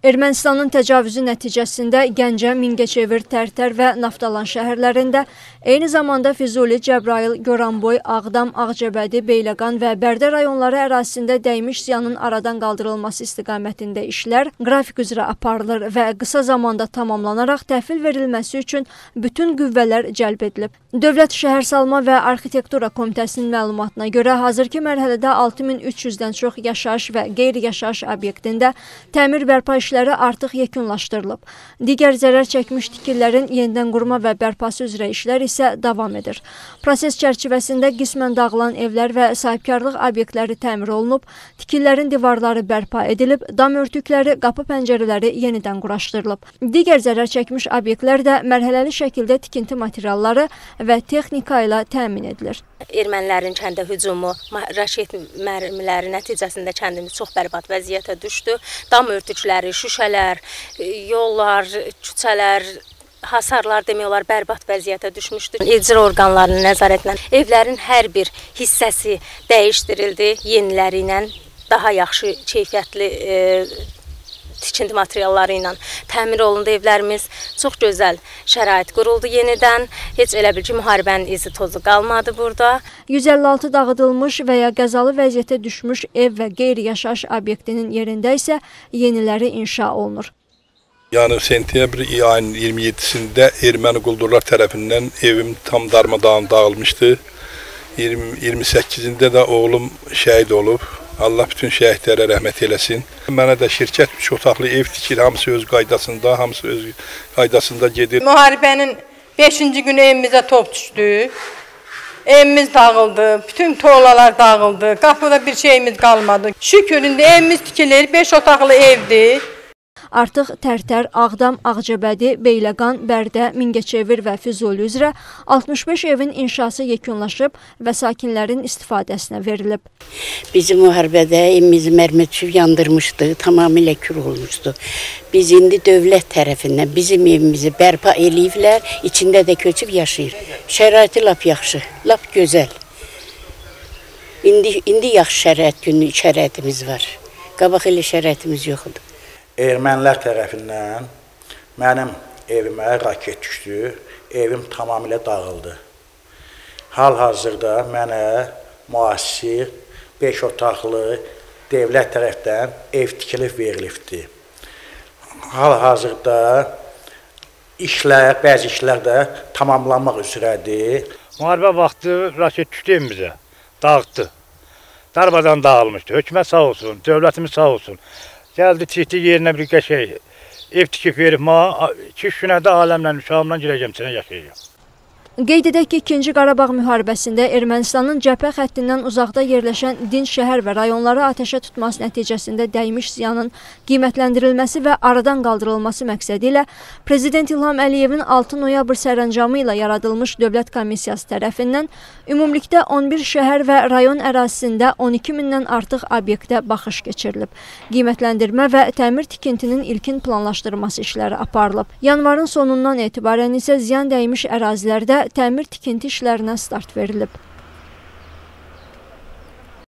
Ermənistanın təcavüzü nəticəsində Gəncə, Mingəçevir, Tərtər və Naftalan şəhərlərində, eyni zamanda Füzuli, Cəbrayıl, Goranboy, Ağdam, Ağcabədi, Beyləqan və Bərdə rayonları ərazisində dəymiş ziyanın aradan qaldırılması istiqamətində işlər qrafik üzrə aparılır və qısa zamanda tamamlanaraq təhvil verilməsi üçün bütün qüvvələr cəlb edilib. Dövlət Şəhərsalma və Arxitektura Komitəsinin məlumatına görə hazırki mərhələdə 6300-dən çox yaşayış və qeyri-yaşayış obyektində təmir bərpa işləri işləri artıq yekunlaşdırılıb. Digər zərər çəkmiş tikililərin yenidən qurma və bərpası üzrə işlər isə davam edir. Proses çərçivəsində qismən dağılan evlər və sahibkarlıq obyektləri təmir olunub, tikililərin divarları bərpa edilib, dam örtükləri, qapı pəncərələri yenidən quraşdırılıb. Digər zərər çəkmiş obyektlər də mərhələli şəkildə tikinti materialları və texnika ilə təmin edilir. Ermənilərin kəndə hücumu, raşet mərmiləri nəticəsində kəndimiz çox bərbad vəziyyətə düşdü. Dam örtükləri, şüşələr, yollar, küçələr hasarlar demək olar bərbad vəziyyətə düşmüşdü. İcra orqanlarının nəzarətlə evlərin hər bir hissəsi dəyişdirildi, yeniləri ilə daha yaxşı keyfiyyətli e, tikinti materialları ilə təmir olundu evlərimiz. Çox gözəl şərait quruldu yenidən. Heç elə bil ki, müharibənin izi tozu qalmadı burada. 156 dağıdılmış və ya qəzalı vəziyyətə düşmüş ev və qeyri-yaşayış obyektinin yerində isə yeniləri inşa olunur. Yəni sentyabr ayının 27-sində erməni quldurlar tərəfindən evim tam darmadağın dağılmışdı. 20, 28-də də oğlum şəhid olub. Allah bütün şəhidlərə rəhmət eləsin. Mənə də şirkət 3 otaqlı ev tikir, hamısı öz qaydasında, hamısı öz qaydasında gedir. Müharibənin 5-ci günü evimizə top düşdü. Evimiz dağıldı, bütün torlalar dağıldı, qapıda bir şeyimiz qalmadı. Şükür, indi evimiz tikilir, 5 otaqlı evdir. Artıq Tərtər, Ağdam, Ağcabədi, Beyləqan, Bərdə, Mingəçevir və Füzuli üzrə 65 evin inşası yekunlaşıb və sakinlərin istifadəsinə verilib. Bizim müharibədə evimizi mərmə düşüb yandırmışdı, tamamilə kür olmuşdu. Biz indi dövlət tərəfindən bizim evimizi bərpa eləyiblər, içində də köçüb yaşayır. Şəraiti lap yaxşı, lap gözəl. İndi indi yaxşı şərait günlük şəraitimiz var. Qabaq elə şəraitimiz yox idi ermənilər tərəfindən mənim evimə raket düşdü, evim tamamilə dağıldı. Hal-hazırda mənə müasir 5 otaqlı dövlət tərəfdən ev tikilib verilibdir. Hal-hazırda işlər, bəzi işlər də tamamlanmaq üzrədir. Müharibə vaxtı raket düşdü evimizə, dağıtdı. Darbadan dağılmışdı. Hökumət sağ olsun, dövlətimiz sağ olsun. Gəldi çıxdı yerinə bir qəşəng ev tikib verib ma 2-3 günə də aləmlə, uşağımla girəcəm içinə yaşayacağam. Qeyd edək ki, 2-ci Qarabağ müharibəsində Ermənistanın cəbhə xəttindən uzaqda yerləşən dinc şəhər və rayonları atəşə tutması nəticəsində dəymiş ziyanın qiymətləndirilməsi və aradan qaldırılması məqsədi ilə Prezident İlham Əliyevin 6 noyabr sərəncamı ilə yaradılmış Dövlət Komissiyası tərəfindən ümumilikdə 11 şəhər və rayon ərazisində 12 mindən artıq obyektə baxış keçirilib. Qiymətləndirmə və təmir tikintinin ilkin planlaşdırılması işləri aparılıb. Yanvarın sonundan etibarən isə ziyan dəymiş ərazilərdə təmir tikinti işlərinə start verilib.